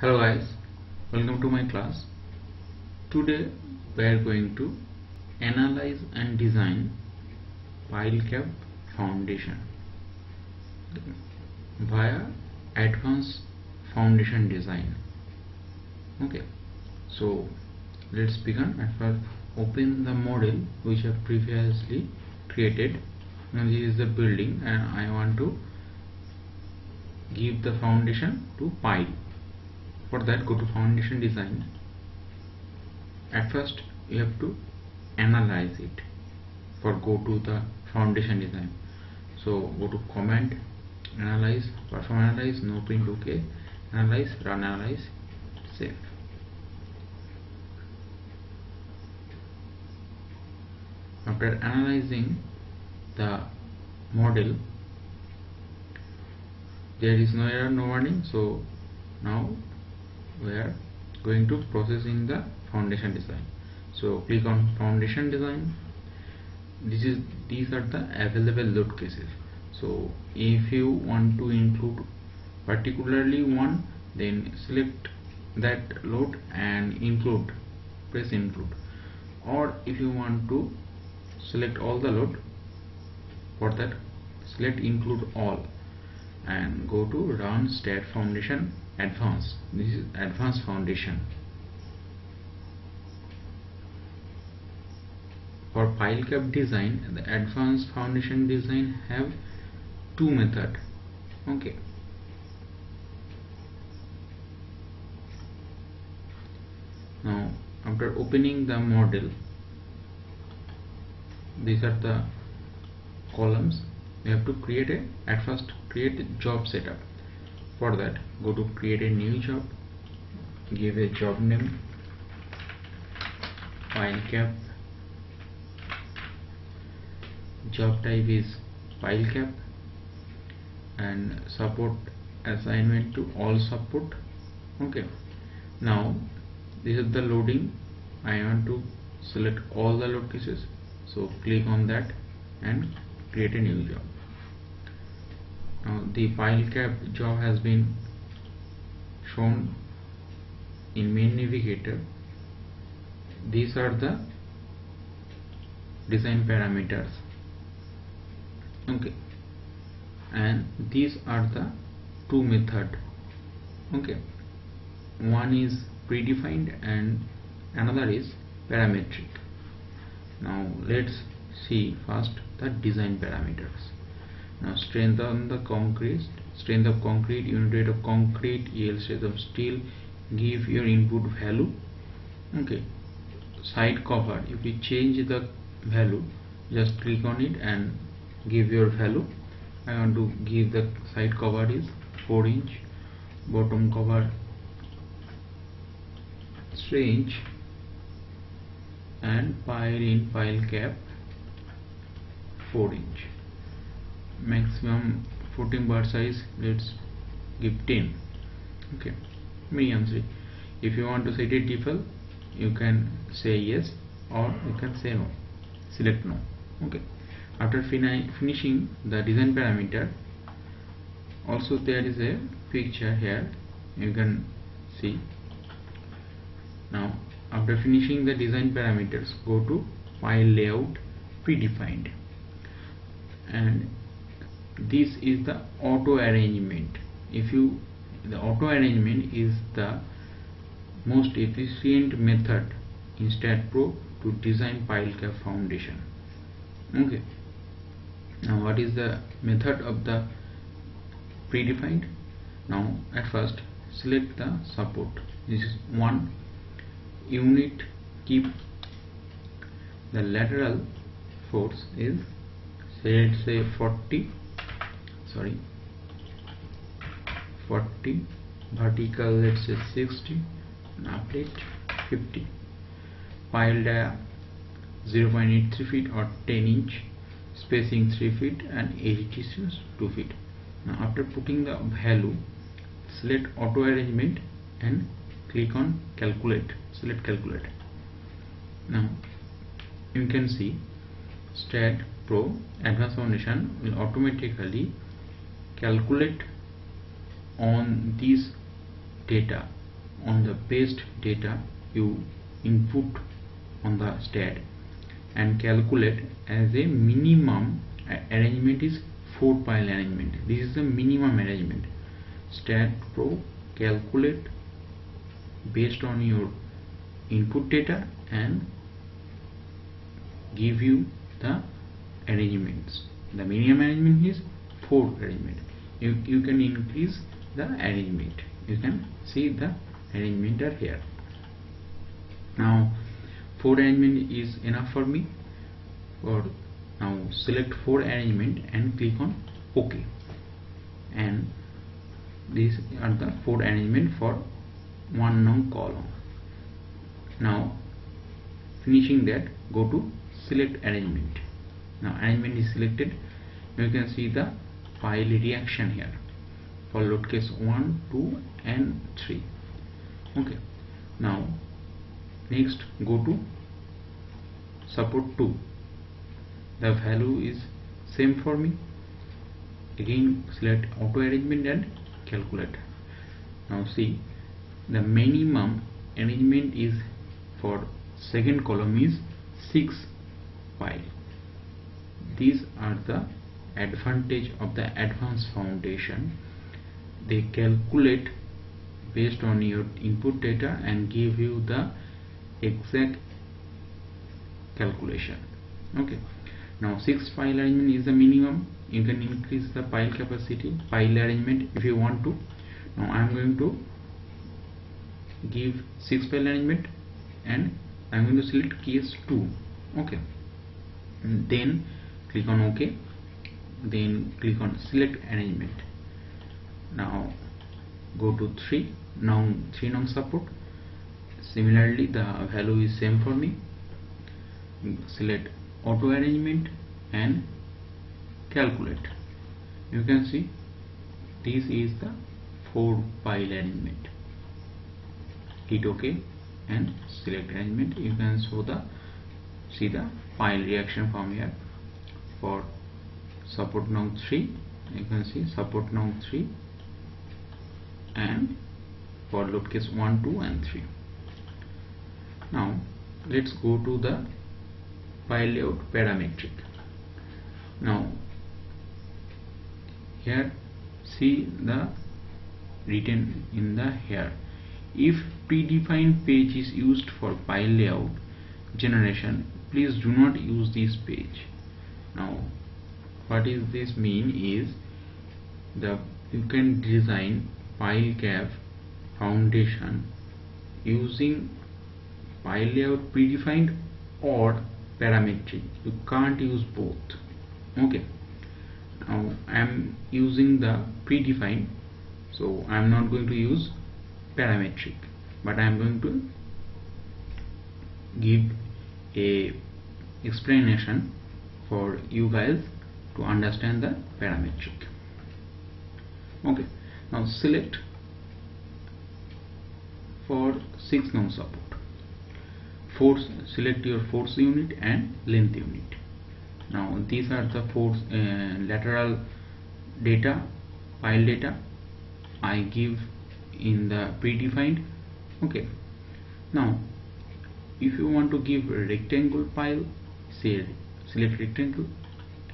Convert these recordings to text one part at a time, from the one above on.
hello guys. Welcome to my class. Today we are going to analyze and design pile cap foundation via advanced foundation design. Okay so let's begin. At first open the model which I previously created. Now this is the building and I want to give the foundation to pile for that go to foundation design. At first you have to analyze it for go to the foundation design. So go to command analyze perform analyze no print ok analyze run analyze save. After analyzing the model there is no error no warning. So now we are going to processing the foundation design. So click on foundation design. This is these are the available load cases. So if you want to include particularly one then select that load and include press include. Or if you want to select all the load for that select include all and go to run STAAD foundation advanced. This is advanced foundation. For pile cap design the advanced foundation design have two method. Okay. Now after opening the model these are the columns. We have to create a at first create a job setup for that go to create a new job give a job name pile cap. Job type is pile cap and support assignment to all support. Okay. Now this is the loading. I want to select all the load cases so click on that and create a new job now the pile cap job has been shown in main navigator. These are the design parameters. Okay. And these are the two method. Okay. One is predefined and another is parametric. Now let's see first the design parameters now strength on the concrete. Strength of concrete unit weight of concrete yield strength of steel give your input value. Okay. Side cover. If you change the value just click on it and give your value. I want to give the side cover is 4 inch. Bottom cover strange and pile in pile cap 4 inch maximum 14 bar size let's give 10 okay. Medium say if you want to set it default you can say yes or you can say no. Select no. Okay. After fini finishing the design parameter also there is a picture here. You can see. Now after finishing the design parameters go to pile layout predefined. And this is the auto arrangement. If you the auto arrangement is the most efficient method in STAAD Pro to design pile cap foundation. Okay. Now what is the method of the predefined? Now at first select the support. This is one unit keep. The lateral force is say let's say 40 sorry. 40 vertical let's say 60 and uplift 50 pile dia 0.83 feet or 10 inch. Spacing 3 feet and distance 2 feet. Now after putting the value select auto arrangement and click on calculate. Select calculate. Now you can see STAAD Pro advanced foundation will automatically calculate on these data on the best data you input on the STAAD and calculate as a minimum arrangement is 4 pile arrangement. This is the minimum arrangement. STAAD Pro calculate based on your input data and give you the arrangements. The minimum arrangement is 4 arrangement you, you can increase the arrangement you can see the arrangement are here. Now 4 arrangement is enough for me. For now select 4 arrangement and click on ok. And these are the 4 arrangement for one non column. Now finishing that go to select arrangement now arrangement is selected. You can see the pile reaction here. For load case 1 2 and 3 okay. Now next go to support 2 the value is same for me. Again select auto arrangement and calculate now see the minimum arrangement is for second column is 6 pile these are the advantage of the advanced foundation. They calculate based on your input data and give you the exact calculation. Okay. Now 6 pile arrangement is the minimum. You can increase the pile capacity pile arrangement if you want to. Now I am going to give 6 pile arrangement and I am going to select case 2 okay. And then click on ok then click on select arrangement. Now go to 3 now 3 non support. Similarly the value is same for me. Select auto arrangement and calculate. You can see this is the 4 pile arrangement. Hit ok and select arrangement. You can show the see the pile reaction from here for support now 3 you can see support now 3 and for load case 1 2 and 3 now let's go to the pile layout parametric. Now here see the written in the here. If predefined page is used for pile layout generation please do not use this page. Now what is this mean is the you can design pile cap foundation using pile layout predefined or parametric. You can't use both. Okay. Now I am using the predefined so I am not going to use parametric but I am going to give a explanation for you guys to understand the parametric. Okay now select for 6 non support. Force select your force unit and length unit. Now these are the force uh, lateral data pile data I give in the predefined. Okay now if you want to give a rectangle pile say select rectangle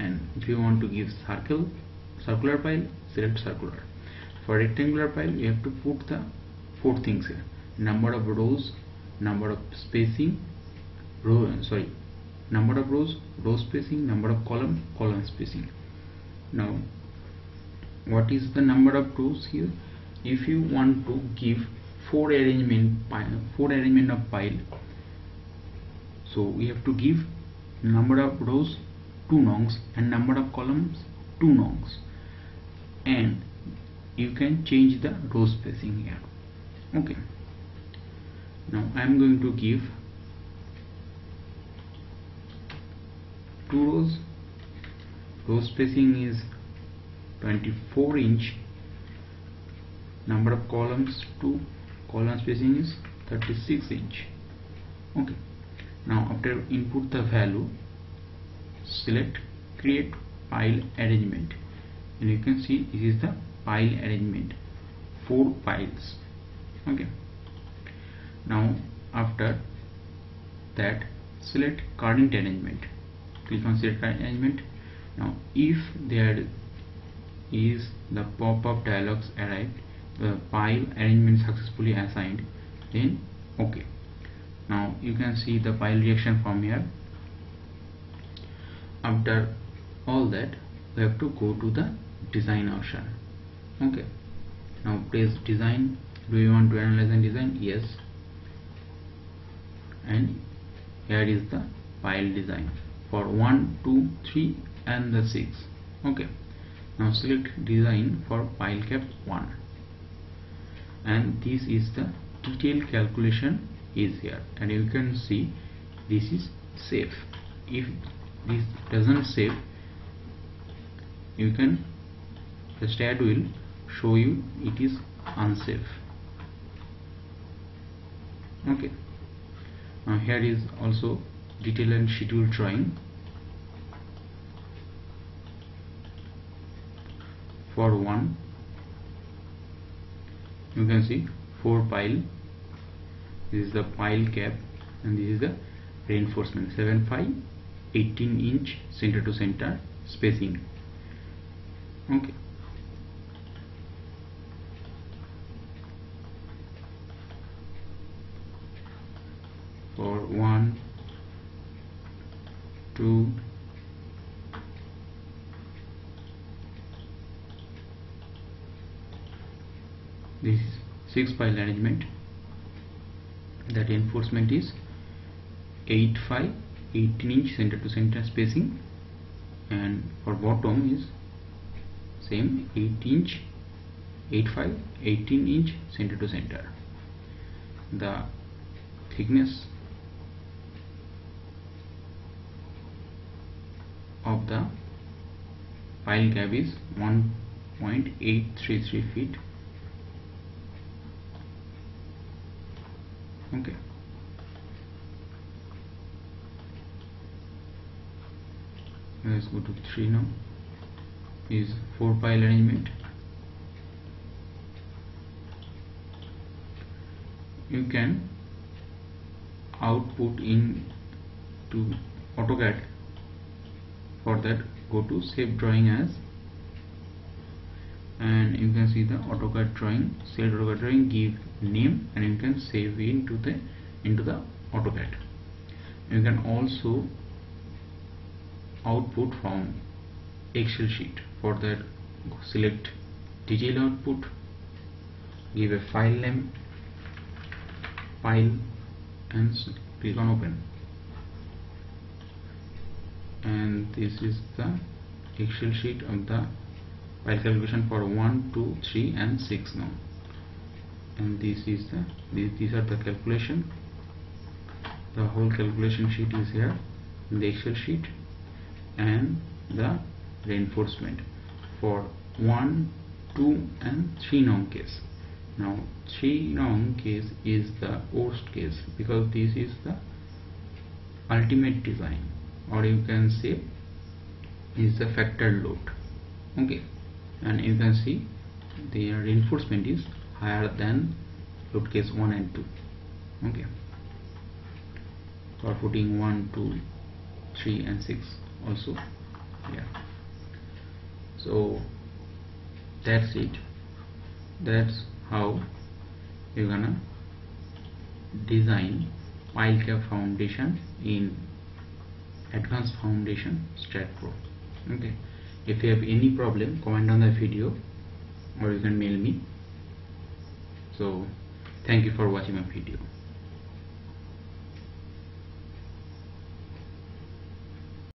and if you want to give circle circular pile select circular. For rectangular pile you have to put the four things here. Number of rows number of spacing row sorry number of rows row spacing number of column column spacing. Now what is the number of rows here? If you want to give four arrangement pile four arrangement of pile so we have to give number of rows two nongs and number of columns two nongs and you can change the row spacing here. Okay. Now I am going to give two rows. Row spacing is 24 inch. Number of columns 2 column spacing is 36 inch. Okay. Now after input the value select create pile arrangement. And you can see this is the pile arrangement. Four piles. Okay. Now after that select current arrangement. Click on select current arrangement. Now if there is the pop-up dialogs arrived the pile arrangement successfully assigned then okay. Now you can see the pile reaction from here after all that we have to go to the design option. Okay. Now press design. Do you want to analyze and design? Yes. And here is the pile design for 1 2 3 and the 6 okay. Now select design for pile cap 1 and this is the detail calculation is here. And you can see this is safe. If this doesn't save you can the STAAD will show you it is unsafe. Okay. Now here is also detail and schedule drawing. For one you can see four pile. This is the pile cap and this is the reinforcement. 7 5 18 inch center to center spacing. Okay. For one two this is six pile arrangement. That reinforcement is 8 5 18 inch center to center spacing. And for bottom is same 8 inch 85 18 inch center to center. The thickness of the pile cap is 1.833 feet. Okay let's go to 3 now is 4 pile arrangement. You can output in to AutoCAD. For that go to save drawing as. And you can see the AutoCAD drawing save AutoCAD drawing give name and you can save into the into the AutoCAD. You can also output from Excel sheet for that select detail output. Give a file name file and click on open. And this is the Excel sheet of the file calculation for 1 2 3 and 6 now. And this is the these, are the calculation. The whole calculation sheet is here in the excel sheet and the reinforcement for 1 2 and 3 non case. Now 3 non case is the worst case because this is the ultimate design or you can say is the factor load. Okay. And you can see the reinforcement is higher than load case 1 and 2 okay. For putting 1 2 3 and 6 also. Yeah. So that's it. That's how you're gonna design pile cap foundation in advanced foundation STAAD Pro. Okay. If you have any problem comment on the video or you can mail me. So thank you for watching my video